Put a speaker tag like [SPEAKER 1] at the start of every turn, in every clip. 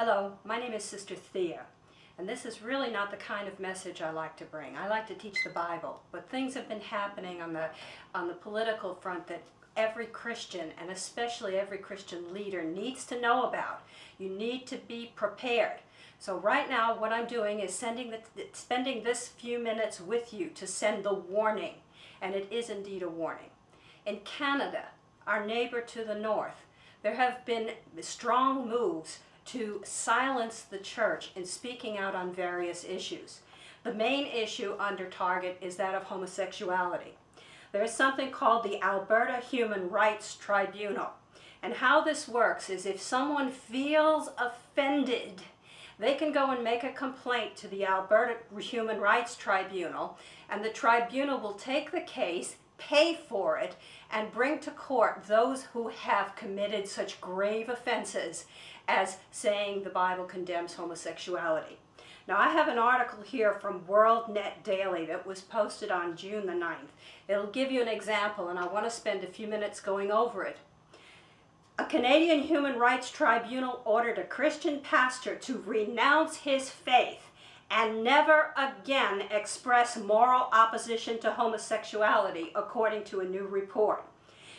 [SPEAKER 1] Hello, my name is Sister Thea, and this is really not the kind of message I like to bring. I like to teach the Bible, but things have been happening on the on the political front that every Christian, and especially every Christian leader, needs to know about. You need to be prepared. So right now, what I'm doing is sending the, spending this few minutes with you to send the warning, and it is indeed a warning. In Canada, our neighbor to the north, there have been strong moves to silence the church in speaking out on various issues. The main issue under target is that of homosexuality. There is something called the Alberta Human Rights Tribunal. And how this works is if someone feels offended, they can go and make a complaint to the Alberta Human Rights Tribunal, and the tribunal will take the case, pay for it, and bring to court those who have committed such grave offenses as saying the Bible condemns homosexuality. Now I have an article here from WorldNet Daily that was posted on June the 9th. It'll give you an example and I want to spend a few minutes going over it. A Canadian Human Rights Tribunal ordered a Christian pastor to renounce his faith and never again express moral opposition to homosexuality, according to a new report.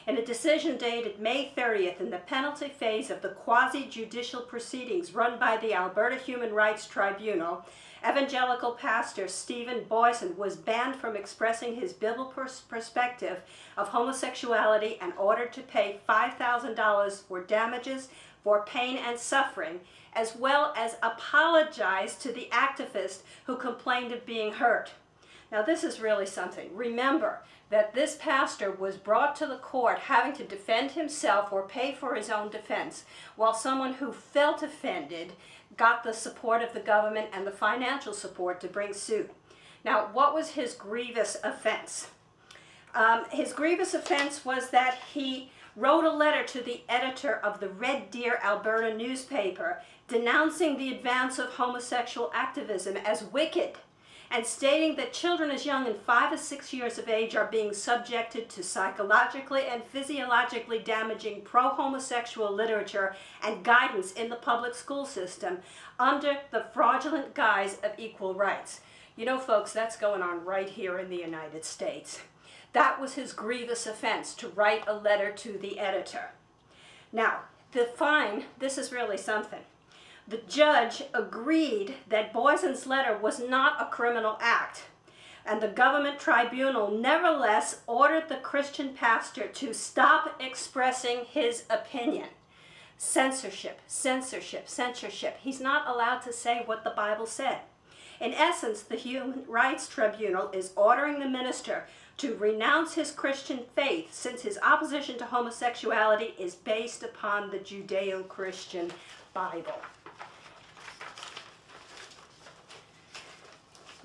[SPEAKER 1] In a decision dated May 30th in the penalty phase of the quasi-judicial proceedings run by the Alberta Human Rights Tribunal, evangelical pastor Stephen Boissoin was banned from expressing his biblical perspective of homosexuality and ordered to pay $5,000 for damages for pain and suffering, as well as apologize to the activist who complained of being hurt. Now this is really something. Remember that this pastor was brought to the court having to defend himself or pay for his own defense, while someone who felt offended got the support of the government and the financial support to bring suit. Now, what was his grievous offense? Um, his grievous offense was that he wrote a letter to the editor of the Red Deer, Alberta newspaper denouncing the advance of homosexual activism as wicked and stating that children as young as five or six years of age are being subjected to psychologically and physiologically damaging pro-homosexual literature and guidance in the public school system under the fraudulent guise of equal rights. You know, folks, that's going on right here in the United States. That was his grievous offense, to write a letter to the editor. Now, the fine, this is really something. The judge agreed that Boissoin's letter was not a criminal act, and the government tribunal nevertheless ordered the Christian pastor to stop expressing his opinion. Censorship, censorship, censorship. He's not allowed to say what the Bible said. In essence, the Human Rights Tribunal is ordering the minister to renounce his Christian faith since his opposition to homosexuality is based upon the Judeo-Christian Bible.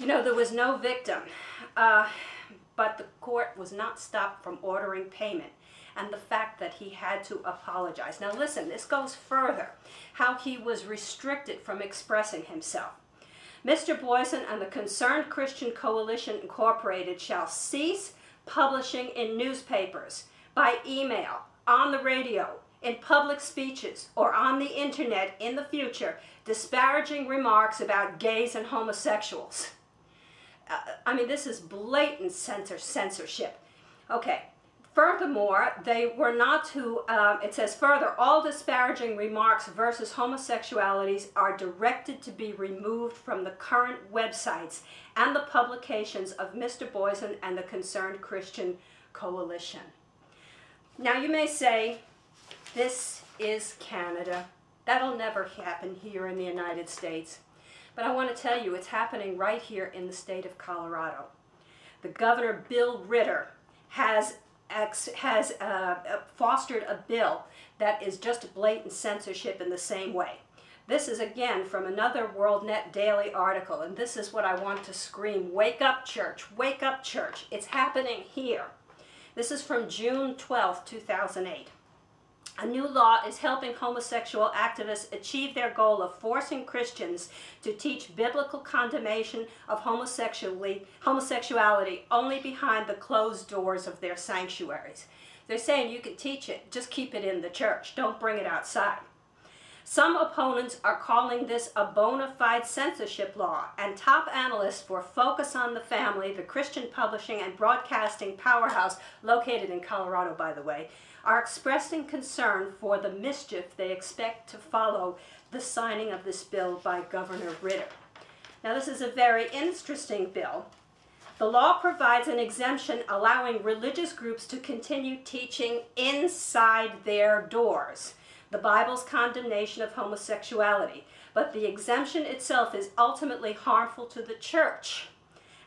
[SPEAKER 1] You know, there was no victim, uh, but the court was not stopped from ordering payment and the fact that he had to apologize. Now listen, this goes further, how he was restricted from expressing himself. Mr. Boissoin and the Concerned Christian Coalition Incorporated shall cease publishing in newspapers, by email, on the radio, in public speeches, or on the internet in the future, disparaging remarks about gays and homosexuals. Uh, I mean, this is blatant censor censorship. Okay. Furthermore, they were not to, um, it says further, all disparaging remarks versus homosexualities are directed to be removed from the current websites and the publications of Mr. Boissoin and the Concerned Christian Coalition. Now you may say, this is Canada. That'll never happen here in the United States. But I want to tell you, it's happening right here in the state of Colorado. The governor, Bill Ritter, has has uh, uh, fostered a bill that is just blatant censorship in the same way. This is again from another WorldNet Daily article, and this is what I want to scream, wake up church, wake up church. It's happening here. This is from June 12, 2008. A new law is helping homosexual activists achieve their goal of forcing Christians to teach biblical condemnation of homosexuality, only behind the closed doors of their sanctuaries. They're saying you can teach it, just keep it in the church. Don't bring it outside. Some opponents are calling this a bona fide censorship law, and top analysts for Focus on the Family, the Christian publishing and broadcasting powerhouse located in Colorado, by the way, are expressing concern for the mischief they expect to follow the signing of this bill by Governor Ritter. Now, this is a very interesting bill. The law provides an exemption allowing religious groups to continue teaching inside their doors the Bible's condemnation of homosexuality, but the exemption itself is ultimately harmful to the church.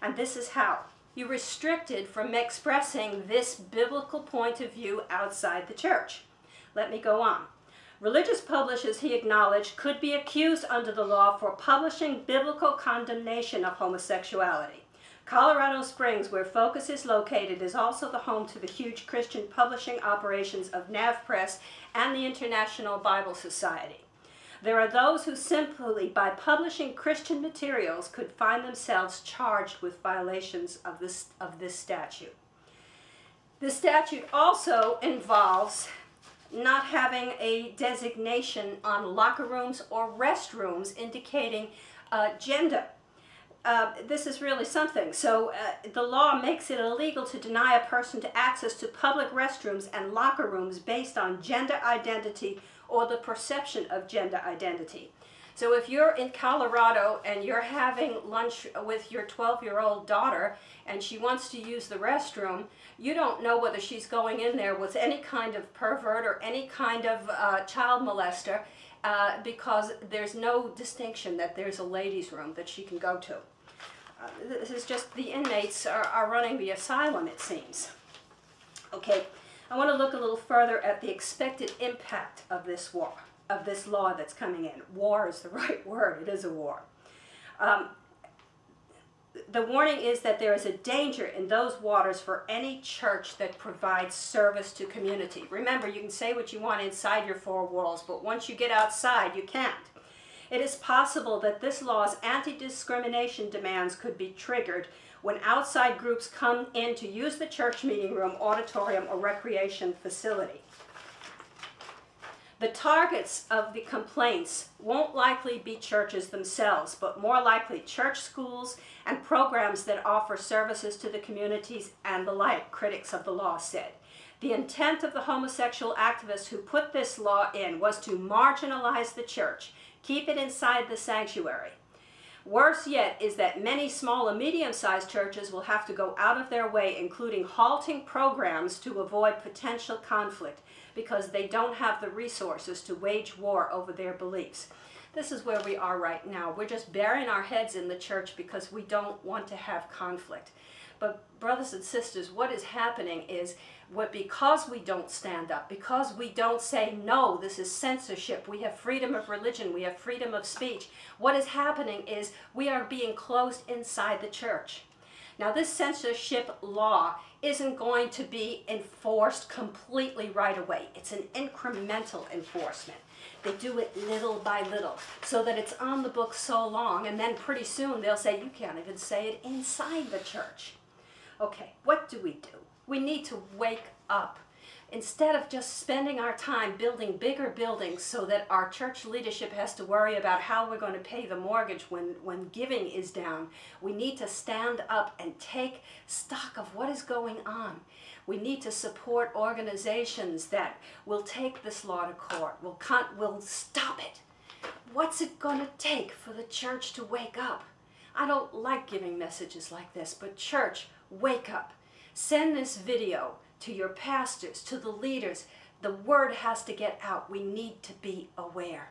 [SPEAKER 1] And this is how. You're restricted from expressing this biblical point of view outside the church. Let me go on. Religious publishers, he acknowledged, could be accused under the law for publishing biblical condemnation of homosexuality. Colorado Springs, where Focus is located, is also the home to the huge Christian publishing operations of NavPress and the International Bible Society. There are those who simply, by publishing Christian materials, could find themselves charged with violations of this, of this statute. The statute also involves not having a designation on locker rooms or restrooms indicating uh, gender. Uh, this is really something. So uh, the law makes it illegal to deny a person to access to public restrooms and locker rooms based on gender identity or the perception of gender identity. So if you're in Colorado and you're having lunch with your 12-year-old daughter and she wants to use the restroom, you don't know whether she's going in there with any kind of pervert or any kind of uh, child molester uh, because there's no distinction that there's a ladies' room that she can go to. Uh, this is just the inmates are, are running the asylum, it seems. Okay, I want to look a little further at the expected impact of this war, of this law that's coming in. War is the right word, it is a war. Um, the warning is that there is a danger in those waters for any church that provides service to community. Remember, you can say what you want inside your four walls, but once you get outside, you can't. It is possible that this law's anti-discrimination demands could be triggered when outside groups come in to use the church meeting room, auditorium, or recreation facility. The targets of the complaints won't likely be churches themselves, but more likely church schools and programs that offer services to the communities and the like, critics of the law said. The intent of the homosexual activists who put this law in was to marginalize the church, keep it inside the sanctuary. Worse yet is that many small and medium-sized churches will have to go out of their way, including halting programs to avoid potential conflict because they don't have the resources to wage war over their beliefs. This is where we are right now. We're just burying our heads in the church because we don't want to have conflict. But brothers and sisters, what is happening is what because we don't stand up, because we don't say no, this is censorship. We have freedom of religion, we have freedom of speech. What is happening is we are being closed inside the church. Now this censorship law isn't going to be enforced completely right away. It's an incremental enforcement. They do it little by little so that it's on the book so long and then pretty soon they'll say you can't even say it inside the church. Okay, what do we do? We need to wake up. Instead of just spending our time building bigger buildings so that our church leadership has to worry about how we're going to pay the mortgage when, when giving is down, we need to stand up and take stock of what is going on. We need to support organizations that will take this law to court, will, will stop it. What's it going to take for the church to wake up? I don't like giving messages like this, but church, wake up. Send this video to your pastors, to the leaders. The word has to get out. We need to be aware.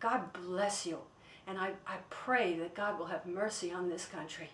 [SPEAKER 1] God bless you. And I, I pray that God will have mercy on this country.